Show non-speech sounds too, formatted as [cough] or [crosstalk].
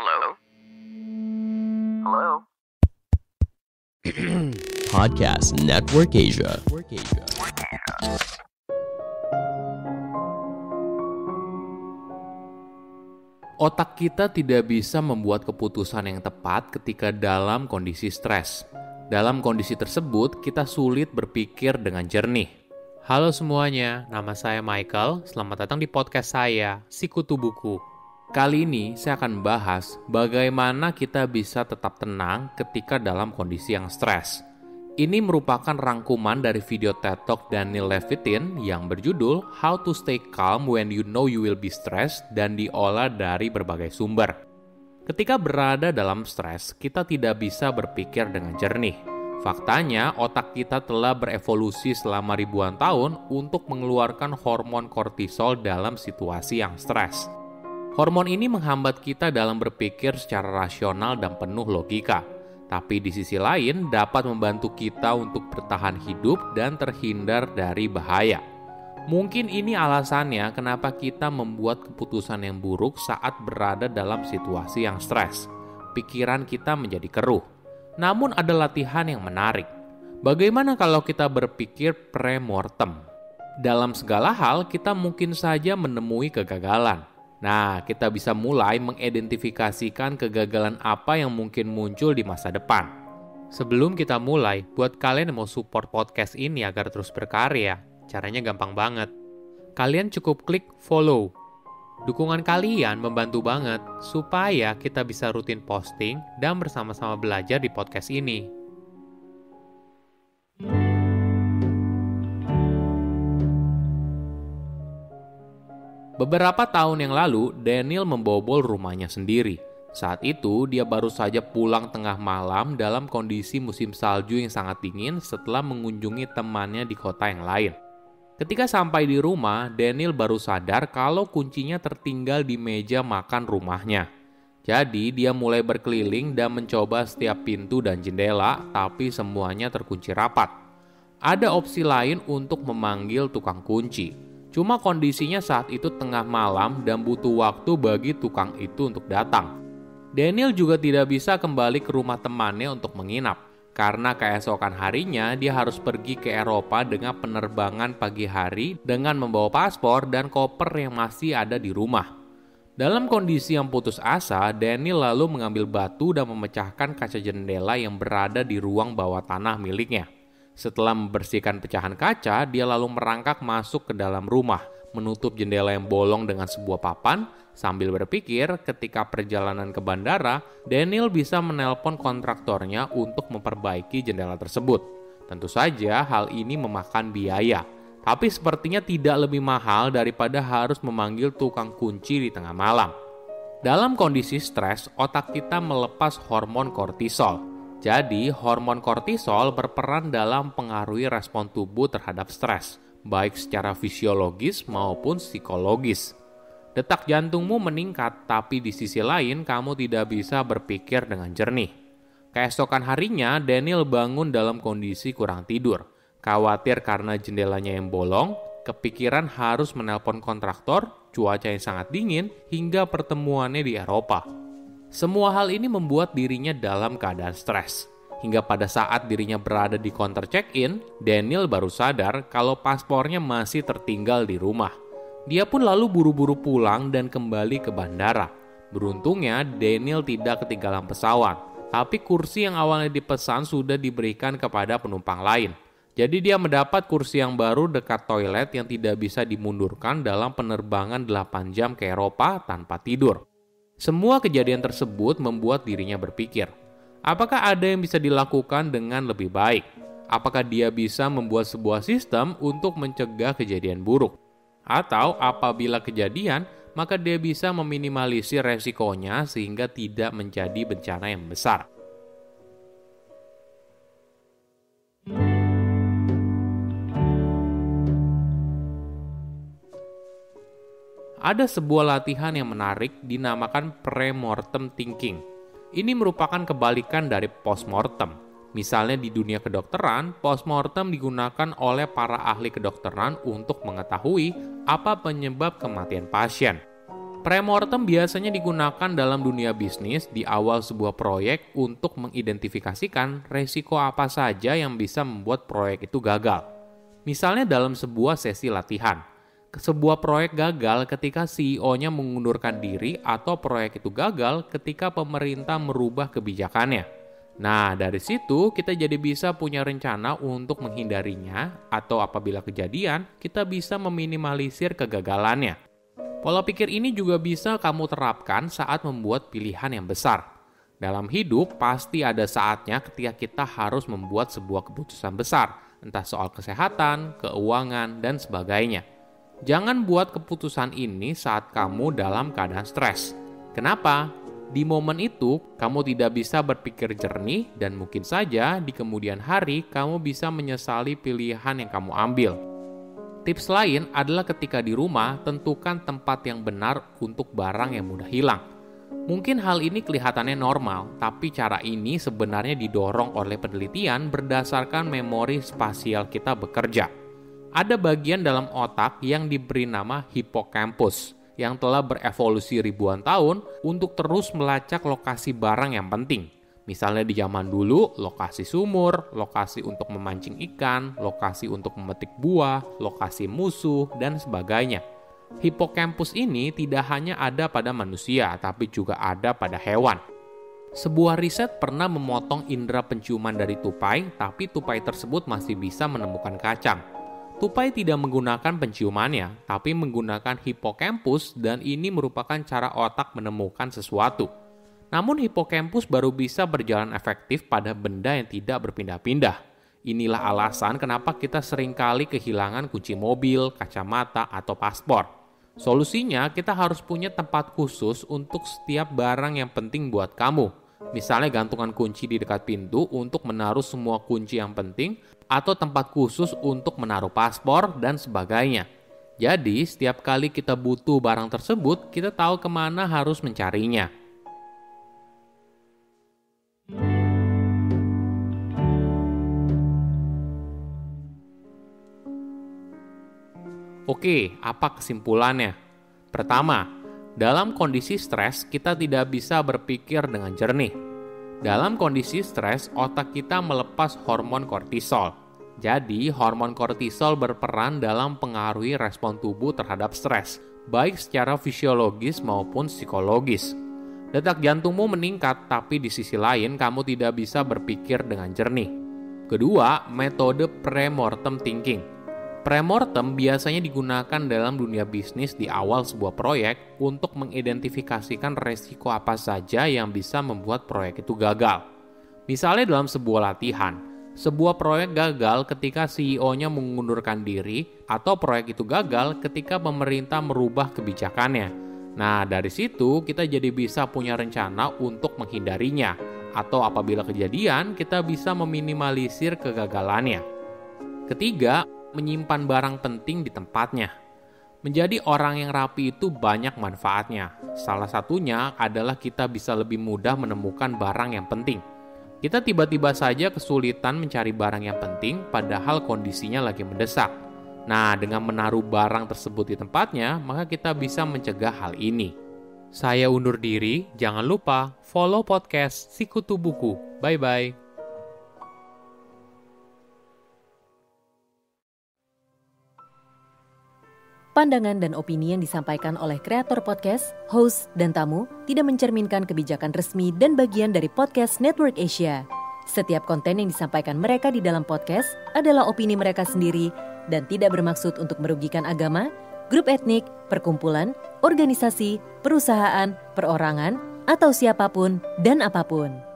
Hello? Hello? [clears throat] Podcast Network Asia. Otak kita tidak bisa membuat keputusan yang tepat ketika dalam kondisi stres. Dalam kondisi tersebut, kita sulit berpikir dengan jernih. Halo semuanya, nama saya Michael. Selamat datang di podcast saya, Sikutu Buku. Kali ini saya akan membahas bagaimana kita bisa tetap tenang ketika dalam kondisi yang stres. Ini merupakan rangkuman dari video TED Talk Daniel Levitin yang berjudul How to Stay Calm When You Know You Will Be Stressed dan diolah dari berbagai sumber. Ketika berada dalam stres, kita tidak bisa berpikir dengan jernih. Faktanya, otak kita telah berevolusi selama ribuan tahun untuk mengeluarkan hormon kortisol dalam situasi yang stres. Hormon ini menghambat kita dalam berpikir secara rasional dan penuh logika, tapi di sisi lain dapat membantu kita untuk bertahan hidup dan terhindar dari bahaya. Mungkin ini alasannya kenapa kita membuat keputusan yang buruk saat berada dalam situasi yang stres. Pikiran kita menjadi keruh. Namun ada latihan yang menarik. Bagaimana kalau kita berpikir premortem? Dalam segala hal, kita mungkin saja menemui kegagalan. Nah, kita bisa mulai mengidentifikasikan kegagalan apa yang mungkin muncul di masa depan. Sebelum kita mulai, buat kalian yang mau support podcast ini agar terus berkarya, caranya gampang banget. Kalian cukup klik follow. Dukungan kalian membantu banget supaya kita bisa rutin posting dan bersama-sama belajar di podcast ini. Beberapa tahun yang lalu, Daniel membobol rumahnya sendiri. Saat itu, dia baru saja pulang tengah malam dalam kondisi musim salju yang sangat dingin setelah mengunjungi temannya di kota yang lain. Ketika sampai di rumah, Daniel baru sadar kalau kuncinya tertinggal di meja makan rumahnya. Jadi, dia mulai berkeliling dan mencoba setiap pintu dan jendela, tapi semuanya terkunci rapat. Ada opsi lain untuk memanggil tukang kunci, Cuma kondisinya saat itu tengah malam dan butuh waktu bagi tukang itu untuk datang. Daniel juga tidak bisa kembali ke rumah temannya untuk menginap, karena keesokan harinya dia harus pergi ke Eropa dengan penerbangan pagi hari dengan membawa paspor dan koper yang masih ada di rumah. Dalam kondisi yang putus asa, Daniel lalu mengambil batu dan memecahkan kaca jendela yang berada di ruang bawah tanah miliknya. Setelah membersihkan pecahan kaca, dia lalu merangkak masuk ke dalam rumah, menutup jendela yang bolong dengan sebuah papan, sambil berpikir ketika perjalanan ke bandara, Daniel bisa menelpon kontraktornya untuk memperbaiki jendela tersebut. Tentu saja hal ini memakan biaya, tapi sepertinya tidak lebih mahal daripada harus memanggil tukang kunci di tengah malam. Dalam kondisi stres, otak kita melepas hormon kortisol, jadi, hormon kortisol berperan dalam pengaruhi respon tubuh terhadap stres, baik secara fisiologis maupun psikologis. Detak jantungmu meningkat, tapi di sisi lain kamu tidak bisa berpikir dengan jernih. Keesokan harinya, Daniel bangun dalam kondisi kurang tidur. Khawatir karena jendelanya yang bolong, kepikiran harus menelpon kontraktor, cuaca yang sangat dingin, hingga pertemuannya di Eropa. Semua hal ini membuat dirinya dalam keadaan stres. Hingga pada saat dirinya berada di counter check-in, Daniel baru sadar kalau paspornya masih tertinggal di rumah. Dia pun lalu buru-buru pulang dan kembali ke bandara. Beruntungnya, Daniel tidak ketinggalan pesawat, tapi kursi yang awalnya dipesan sudah diberikan kepada penumpang lain. Jadi dia mendapat kursi yang baru dekat toilet yang tidak bisa dimundurkan dalam penerbangan 8 jam ke Eropa tanpa tidur. Semua kejadian tersebut membuat dirinya berpikir, apakah ada yang bisa dilakukan dengan lebih baik? Apakah dia bisa membuat sebuah sistem untuk mencegah kejadian buruk? Atau apabila kejadian, maka dia bisa meminimalisir resikonya sehingga tidak menjadi bencana yang besar. Ada sebuah latihan yang menarik dinamakan premortem thinking. Ini merupakan kebalikan dari postmortem. Misalnya di dunia kedokteran, postmortem digunakan oleh para ahli kedokteran untuk mengetahui apa penyebab kematian pasien. Premortem biasanya digunakan dalam dunia bisnis di awal sebuah proyek untuk mengidentifikasikan resiko apa saja yang bisa membuat proyek itu gagal. Misalnya dalam sebuah sesi latihan, sebuah proyek gagal ketika CEO-nya mengundurkan diri atau proyek itu gagal ketika pemerintah merubah kebijakannya. Nah, dari situ kita jadi bisa punya rencana untuk menghindarinya atau apabila kejadian, kita bisa meminimalisir kegagalannya. Pola pikir ini juga bisa kamu terapkan saat membuat pilihan yang besar. Dalam hidup, pasti ada saatnya ketika kita harus membuat sebuah keputusan besar, entah soal kesehatan, keuangan, dan sebagainya. Jangan buat keputusan ini saat kamu dalam keadaan stres. Kenapa? Di momen itu, kamu tidak bisa berpikir jernih, dan mungkin saja di kemudian hari kamu bisa menyesali pilihan yang kamu ambil. Tips lain adalah ketika di rumah, tentukan tempat yang benar untuk barang yang mudah hilang. Mungkin hal ini kelihatannya normal, tapi cara ini sebenarnya didorong oleh penelitian berdasarkan memori spasial kita bekerja. Ada bagian dalam otak yang diberi nama hippocampus yang telah berevolusi ribuan tahun untuk terus melacak lokasi barang yang penting. Misalnya di zaman dulu, lokasi sumur, lokasi untuk memancing ikan, lokasi untuk memetik buah, lokasi musuh, dan sebagainya. Hippocampus ini tidak hanya ada pada manusia, tapi juga ada pada hewan. Sebuah riset pernah memotong indera penciuman dari tupai, tapi tupai tersebut masih bisa menemukan kacang. Tupai tidak menggunakan penciumannya, tapi menggunakan hippocampus dan ini merupakan cara otak menemukan sesuatu. Namun hipokampus baru bisa berjalan efektif pada benda yang tidak berpindah-pindah. Inilah alasan kenapa kita sering kali kehilangan kunci mobil, kacamata, atau paspor. Solusinya, kita harus punya tempat khusus untuk setiap barang yang penting buat kamu. Misalnya gantungan kunci di dekat pintu untuk menaruh semua kunci yang penting, atau tempat khusus untuk menaruh paspor, dan sebagainya. Jadi, setiap kali kita butuh barang tersebut, kita tahu ke mana harus mencarinya. Oke, apa kesimpulannya? Pertama, dalam kondisi stres, kita tidak bisa berpikir dengan jernih. Dalam kondisi stres, otak kita melepas hormon kortisol. Jadi, hormon kortisol berperan dalam pengaruhi respon tubuh terhadap stres, baik secara fisiologis maupun psikologis. Detak jantungmu meningkat, tapi di sisi lain kamu tidak bisa berpikir dengan jernih. Kedua, metode premortem thinking Premortem biasanya digunakan dalam dunia bisnis di awal sebuah proyek untuk mengidentifikasikan resiko apa saja yang bisa membuat proyek itu gagal. Misalnya dalam sebuah latihan, sebuah proyek gagal ketika CEO-nya mengundurkan diri atau proyek itu gagal ketika pemerintah merubah kebijakannya. Nah, dari situ kita jadi bisa punya rencana untuk menghindarinya atau apabila kejadian kita bisa meminimalisir kegagalannya. Ketiga, menyimpan barang penting di tempatnya. Menjadi orang yang rapi itu banyak manfaatnya. Salah satunya adalah kita bisa lebih mudah menemukan barang yang penting. Kita tiba-tiba saja kesulitan mencari barang yang penting, padahal kondisinya lagi mendesak. Nah, dengan menaruh barang tersebut di tempatnya, maka kita bisa mencegah hal ini. Saya undur diri, jangan lupa follow podcast Sikutu Buku. Bye Pandangan dan opini yang disampaikan oleh kreator podcast, host, dan tamu tidak mencerminkan kebijakan resmi dan bagian dari podcast Network Asia. Setiap konten yang disampaikan mereka di dalam podcast adalah opini mereka sendiri dan tidak bermaksud untuk merugikan agama, grup etnik, perkumpulan, organisasi, perusahaan, perorangan, atau siapa pun dan apa pun.